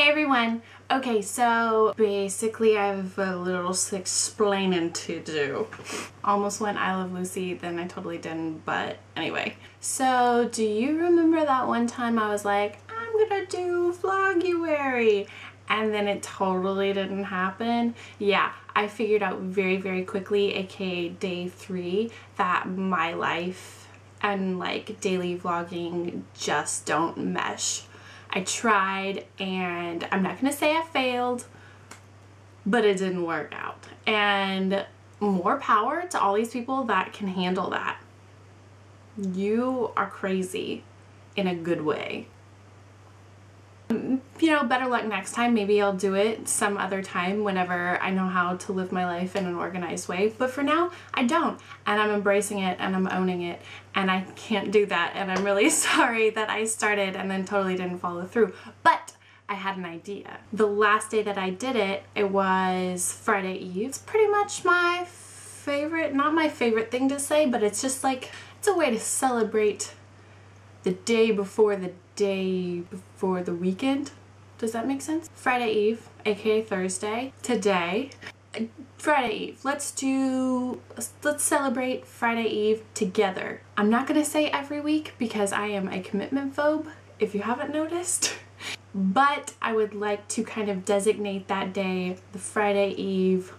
Hey everyone! Okay, so basically I have a little explaining to do. Almost went I Love Lucy, then I totally didn't, but anyway. So do you remember that one time I was like, I'm gonna do Vloguary? And then it totally didn't happen? Yeah, I figured out very, very quickly, aka day three, that my life and like daily vlogging just don't mesh I tried and I'm not going to say I failed, but it didn't work out. And more power to all these people that can handle that. You are crazy in a good way you know, better luck next time. Maybe I'll do it some other time whenever I know how to live my life in an organized way. But for now, I don't. And I'm embracing it and I'm owning it. And I can't do that. And I'm really sorry that I started and then totally didn't follow through. But I had an idea. The last day that I did it, it was Friday Eve. It's pretty much my favorite, not my favorite thing to say, but it's just like, it's a way to celebrate the day before the day before the weekend. Does that make sense? Friday Eve, aka Thursday. Today, Friday Eve. Let's do, let's celebrate Friday Eve together. I'm not gonna say every week because I am a commitment phobe, if you haven't noticed. But I would like to kind of designate that day the Friday Eve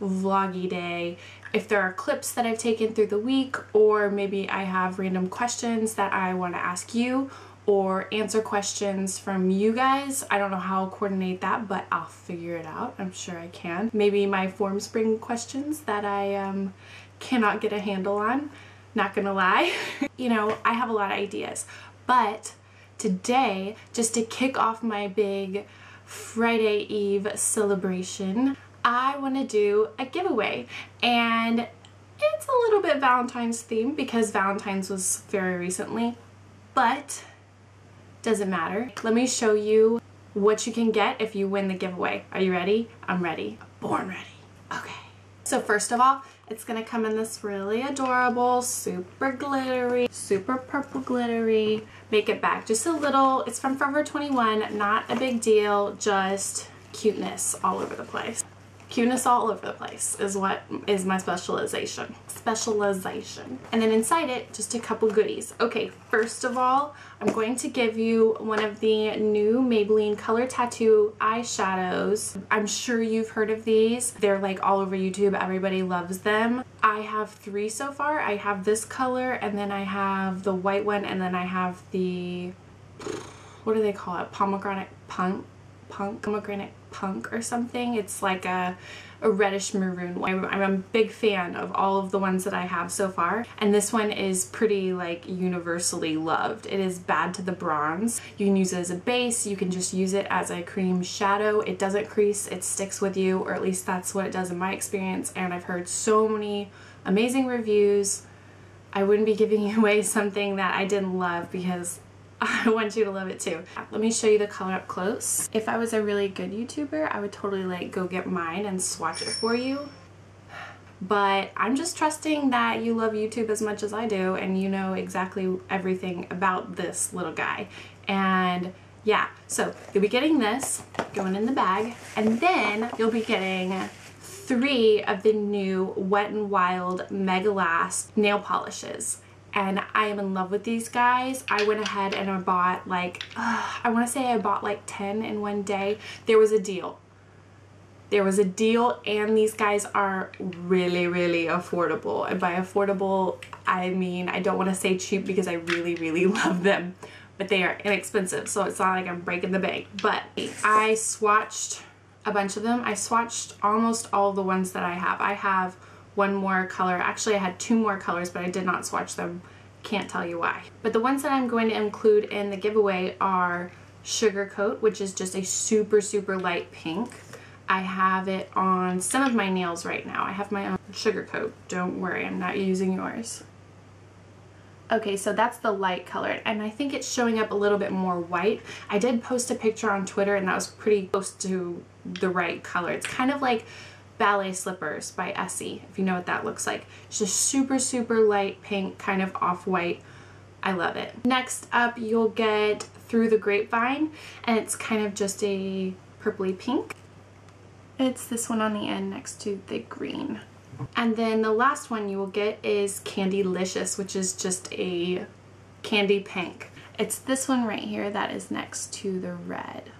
vloggy day. If there are clips that I've taken through the week or maybe I have random questions that I want to ask you or answer questions from you guys. I don't know how I'll coordinate that, but I'll figure it out. I'm sure I can. Maybe my Formspring questions that I um, cannot get a handle on. Not gonna lie. you know, I have a lot of ideas, but today, just to kick off my big Friday Eve celebration, I want to do a giveaway and it's a little bit Valentine's theme because Valentine's was very recently, but doesn't matter. Let me show you what you can get if you win the giveaway. Are you ready? I'm ready. Born ready. Okay. So first of all, it's going to come in this really adorable, super glittery, super purple glittery makeup bag. Just a little, it's from Forever 21, not a big deal, just cuteness all over the place. Cuteness all over the place is what is my specialization. Specialization. And then inside it, just a couple goodies. Okay, first of all, I'm going to give you one of the new Maybelline Color Tattoo eyeshadows. I'm sure you've heard of these. They're like all over YouTube. Everybody loves them. I have three so far. I have this color and then I have the white one and then I have the, what do they call it? Pomegranate punk punk, pomegranate punk or something. It's like a, a reddish maroon one. I'm a big fan of all of the ones that I have so far and this one is pretty like universally loved. It is bad to the bronze. You can use it as a base, you can just use it as a cream shadow. It doesn't crease, it sticks with you or at least that's what it does in my experience and I've heard so many amazing reviews. I wouldn't be giving away something that I didn't love because I want you to love it too. Let me show you the color up close. If I was a really good YouTuber, I would totally like go get mine and swatch it for you. But I'm just trusting that you love YouTube as much as I do and you know exactly everything about this little guy. And yeah, so you'll be getting this going in the bag and then you'll be getting three of the new Wet n Wild Mega Last nail polishes and I am in love with these guys. I went ahead and I bought like, uh, I want to say I bought like 10 in one day. There was a deal. There was a deal and these guys are really, really affordable. And by affordable, I mean, I don't want to say cheap because I really, really love them. But they are inexpensive, so it's not like I'm breaking the bank. But I swatched a bunch of them. I swatched almost all the ones that I have. I have one more color. Actually, I had two more colors, but I did not swatch them. Can't tell you why. But the ones that I'm going to include in the giveaway are Sugar Coat, which is just a super, super light pink. I have it on some of my nails right now. I have my own Sugar Coat. Don't worry, I'm not using yours. Okay, so that's the light color, and I think it's showing up a little bit more white. I did post a picture on Twitter, and that was pretty close to the right color. It's kind of like Ballet Slippers by Essie, if you know what that looks like. It's just super, super light pink, kind of off-white. I love it. Next up, you'll get Through the Grapevine, and it's kind of just a purpley pink. It's this one on the end next to the green. And then the last one you will get is Candylicious, which is just a candy pink. It's this one right here that is next to the red.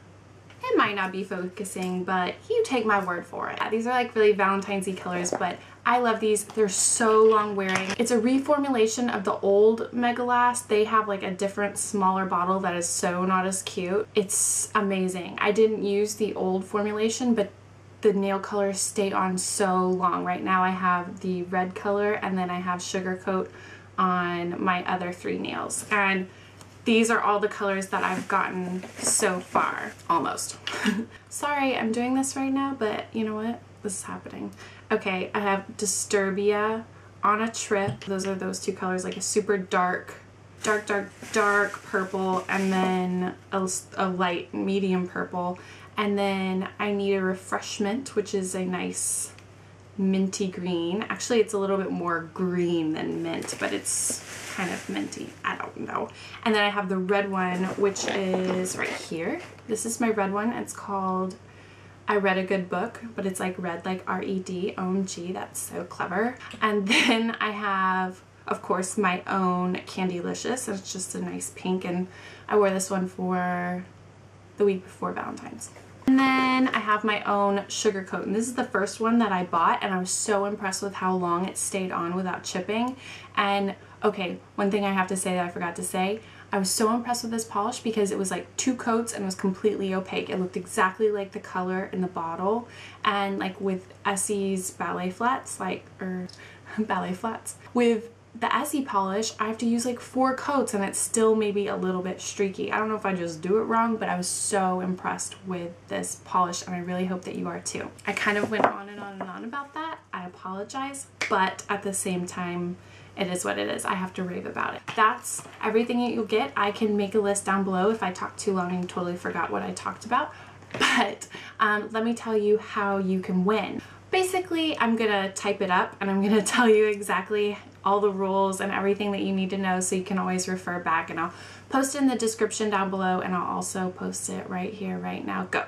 Might not be focusing, but you take my word for it. These are like really Valentine's-y colors, but I love these. They're so long wearing. It's a reformulation of the old Megalast. They have like a different smaller bottle that is so not as cute. It's amazing. I didn't use the old formulation, but the nail colors stay on so long. Right now I have the red color and then I have sugar coat on my other three nails. And these are all the colors that I've gotten so far. Almost. Sorry, I'm doing this right now, but you know what? This is happening. Okay, I have Disturbia on a trip. Those are those two colors, like a super dark, dark, dark, dark purple, and then a, a light medium purple. And then I need a refreshment, which is a nice minty green. Actually, it's a little bit more green than mint, but it's kind of minty. I don't know. And then I have the red one, which is right here. This is my red one. It's called I Red a Good Book, but it's like red like R-E-D, OMG, that's so clever. And then I have, of course, my own Candylicious. And it's just a nice pink, and I wore this one for the week before Valentine's. And then I have my own sugar coat. And this is the first one that I bought and I was so impressed with how long it stayed on without chipping. And okay one thing I have to say that I forgot to say I was so impressed with this polish because it was like two coats and was completely opaque. It looked exactly like the color in the bottle. And like with Essie's ballet flats like or er, ballet flats with the Essie polish, I have to use like four coats and it's still maybe a little bit streaky. I don't know if I just do it wrong, but I was so impressed with this polish and I really hope that you are too. I kind of went on and on and on about that. I apologize, but at the same time, it is what it is. I have to rave about it. That's everything that you'll get. I can make a list down below if I talk too long and totally forgot what I talked about. But um, let me tell you how you can win. Basically, I'm gonna type it up and I'm gonna tell you exactly all the rules and everything that you need to know so you can always refer back and I'll post in the description down below and I'll also post it right here right now. Go!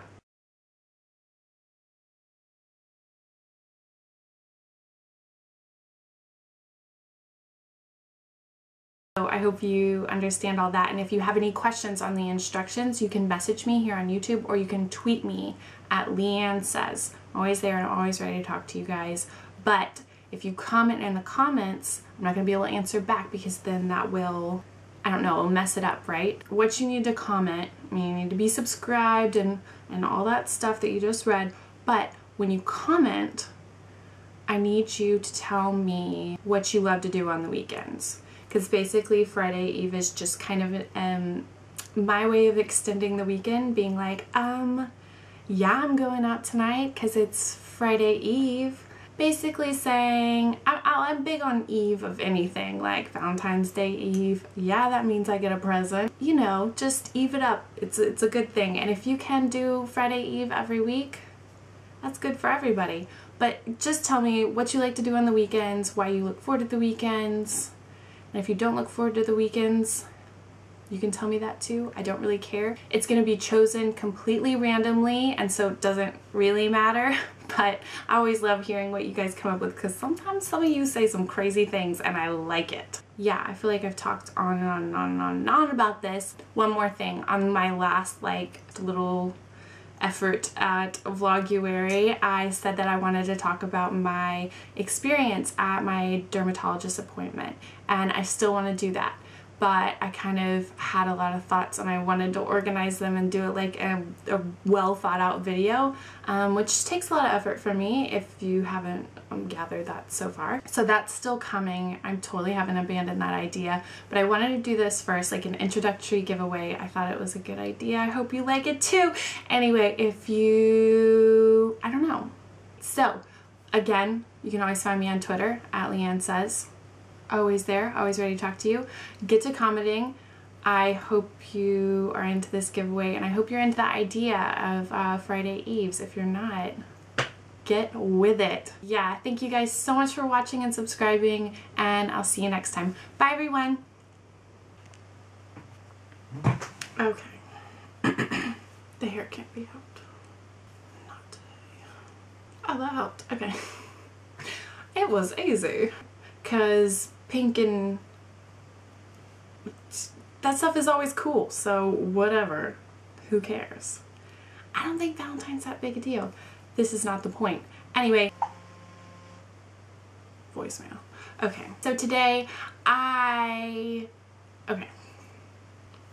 So I hope you understand all that and if you have any questions on the instructions you can message me here on YouTube or you can tweet me at LeighAnnSays. I'm always there and always ready to talk to you guys. But if you comment in the comments, I'm not going to be able to answer back because then that will, I don't know, mess it up, right? What you need to comment, I mean, you need to be subscribed and, and all that stuff that you just read, but when you comment, I need you to tell me what you love to do on the weekends. Because basically Friday Eve is just kind of um, my way of extending the weekend, being like, um, yeah, I'm going out tonight because it's Friday Eve basically saying I, am big on eve of anything like Valentine's Day Eve yeah that means I get a present you know just eve it up it's it's a good thing and if you can do Friday Eve every week that's good for everybody but just tell me what you like to do on the weekends why you look forward to the weekends and if you don't look forward to the weekends you can tell me that too. I don't really care. It's going to be chosen completely randomly and so it doesn't really matter. But I always love hearing what you guys come up with because sometimes some of you say some crazy things and I like it. Yeah, I feel like I've talked on and on and on and on, and on about this. One more thing. On my last like little effort at Vloguary, I said that I wanted to talk about my experience at my dermatologist appointment and I still want to do that but I kind of had a lot of thoughts and I wanted to organize them and do it like a, a well thought out video, um, which takes a lot of effort for me if you haven't um, gathered that so far. So that's still coming. I totally haven't abandoned that idea, but I wanted to do this first, like an introductory giveaway. I thought it was a good idea. I hope you like it too. Anyway, if you, I don't know. So again, you can always find me on Twitter at LeighAnnSays always there, always ready to talk to you. Get to commenting. I hope you are into this giveaway and I hope you're into the idea of uh, Friday Eves. If you're not, get with it. Yeah, thank you guys so much for watching and subscribing and I'll see you next time. Bye everyone! Okay. the hair can't be helped. Not today. Oh, that helped. Okay. It was easy. Because pink and... That stuff is always cool, so whatever. Who cares? I don't think Valentine's that big a deal. This is not the point. Anyway, voicemail. Okay, so today I, okay,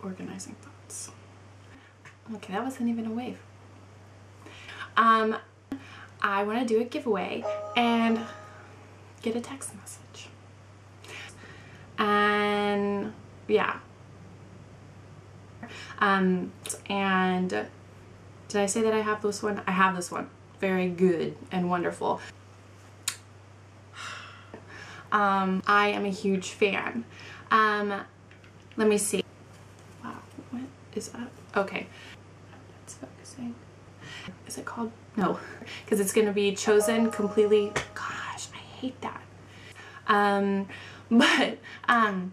organizing thoughts. Okay, that wasn't even a wave. Um, I want to do a giveaway and get a text message. And yeah. Um, and did I say that I have this one? I have this one. Very good and wonderful. Um, I am a huge fan. Um, let me see. Wow, what is up? Okay, it's focusing. Is it called? No, because it's going to be chosen completely. Gosh, I hate that. Um, but, um,